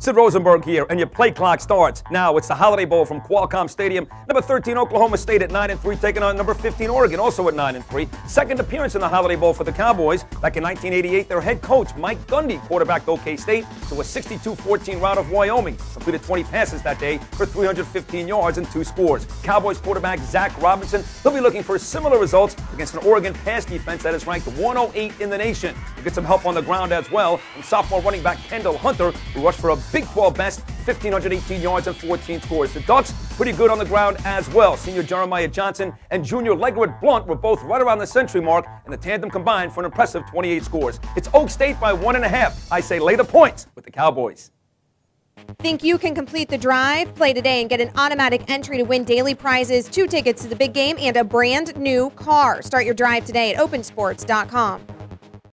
Sid Rosenberg here, and your play clock starts. Now it's the Holiday Bowl from Qualcomm Stadium. Number 13 Oklahoma State at 9 and 3, taking on number 15 Oregon, also at 9 and 3. Second appearance in the Holiday Bowl for the Cowboys. Back in 1988, their head coach Mike Gundy quarterbacked OK State to a 62-14 rout of Wyoming. Completed 20 passes that day for 315 yards and two scores. Cowboys quarterback Zach Robinson, he'll be looking for similar results against an Oregon pass defense that is ranked 108 in the nation. He'll get some help on the ground as well from sophomore running back Kendall Hunter, who rushed for a Big 12 best, 1,518 yards and 14 scores. The Ducks, pretty good on the ground as well. Senior Jeremiah Johnson and junior LeGarrette Blount were both right around the century mark, and the tandem combined for an impressive 28 scores. It's Oak State by one and a half. I say lay the points with the Cowboys. Think you can complete the drive? Play today and get an automatic entry to win daily prizes, two tickets to the big game, and a brand new car. Start your drive today at opensports.com.